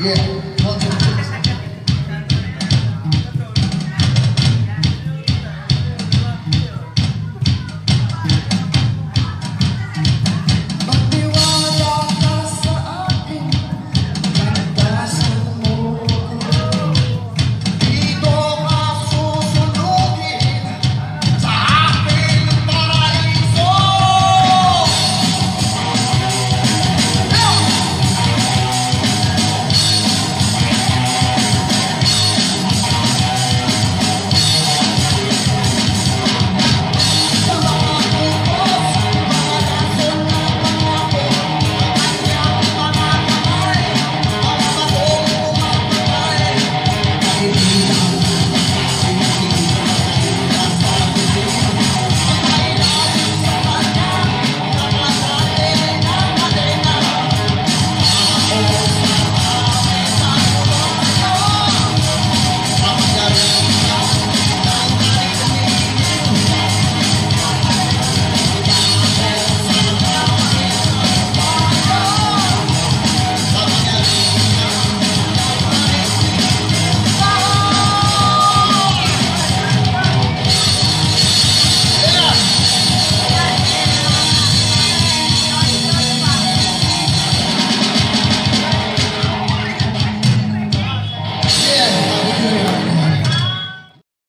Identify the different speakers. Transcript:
Speaker 1: Yeah.